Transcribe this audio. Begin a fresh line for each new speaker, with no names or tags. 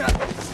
何